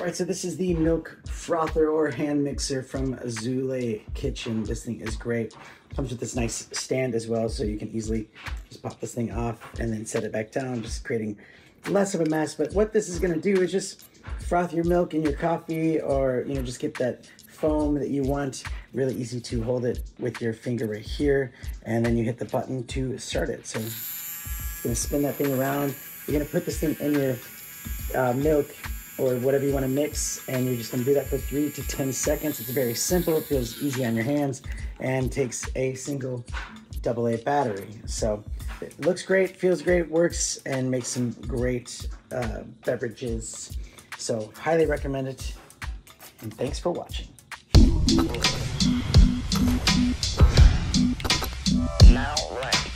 All right, so this is the milk frother or hand mixer from Zulay Kitchen. This thing is great. Comes with this nice stand as well, so you can easily just pop this thing off and then set it back down, just creating less of a mess. But what this is gonna do is just froth your milk in your coffee or, you know, just get that foam that you want. Really easy to hold it with your finger right here, and then you hit the button to start it. So you're gonna spin that thing around. You're gonna put this thing in your uh, milk or whatever you want to mix and you're just going to do that for three to ten seconds. It's very simple it feels easy on your hands and takes a single double a battery. So it looks great feels great works and makes some great uh, beverages. So highly recommend it and thanks for watching. Now, right.